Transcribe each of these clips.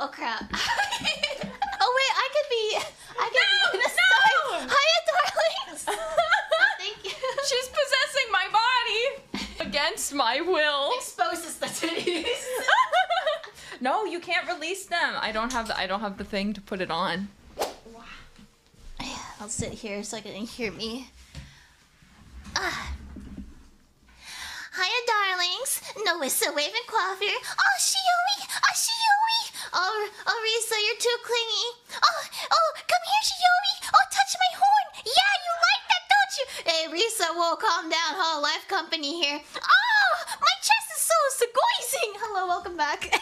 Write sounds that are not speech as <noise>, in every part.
Yeah. <laughs> oh wait, I could be. I could be in a star. Hiya, darlings. <laughs> Thank you. She's possessing my body against my will. Exposes the titties. <laughs> no, you can't release them. I don't have the I don't have the thing to put it on. I'll sit here so I can hear me. Ah. Hiya, darlings. Nerissa Ravencroft. Oh, Shiomi. Oh, Shiomi. Oh, oh, Risa, you're too clingy. Oh, oh, come here, Shiomi. Oh, touch my horn. Yeah, you like that, don't you? Hey, Risa, whoa, calm down. Hall Life Company here. Oh, my chest is so squeezing. Hello, welcome back. <laughs>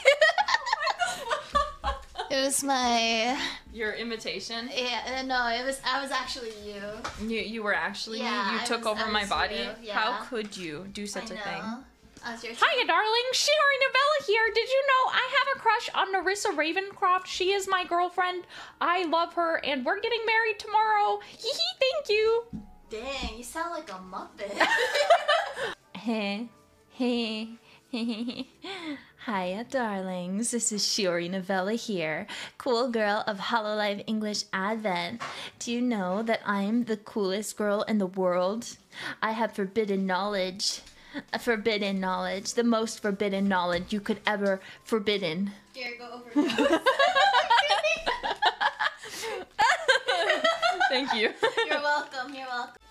it was my Your imitation. yeah. uh, No, it was. I was actually you. You you were actually Yeah, me. You I took was- over my body. yeah. How could you do such I a know. thing? I was your Hiya, darling. Shiori Novella here. Did you know I have a crush on Nerissa Ravencroft? She is my girlfriend. I love her, and we're getting married tomorrow. Hee hee, thank you. Dang, you sound like a muppet. Hey, hey, hey. Hiya, darlings. This is Shiori Novella here, cool girl of Hololive English Advent. Do you know that I'm the coolest girl in the world? I have forbidden knowledge. A forbidden knowledge, the most forbidden knowledge you could ever forbidden. Here, go over. <laughs> Thank you. You're welcome. You're welcome.